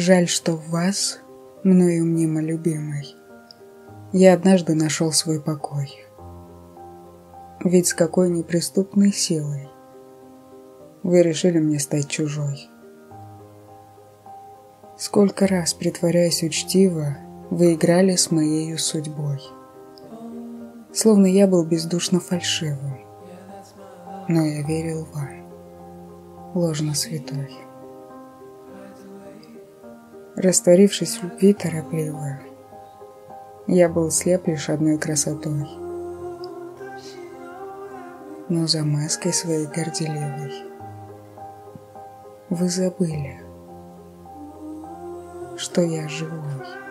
Жаль, что в вас, мною мнимо любимой, я однажды нашел свой покой. Ведь с какой неприступной силой вы решили мне стать чужой. Сколько раз, притворяясь учтиво, вы играли с моею судьбой. Словно я был бездушно фальшивым, но я верил вам, ложно святой. Растворившись в любви торопливо, я был слеп лишь одной красотой. Но за маской своей горделивой вы забыли, что я живой.